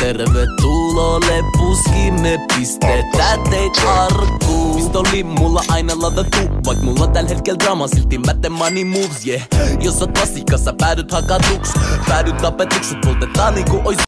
Tervetuloa puskimme piste teit arkkuun Pistoli mulla aina ladattu Vaik mulla tällä hetkellä drama silti mä teen money moves yeah. Jos oot vasikassa päädyt hakatuks. Päädyt tapetuks sut poltetaan niinku ois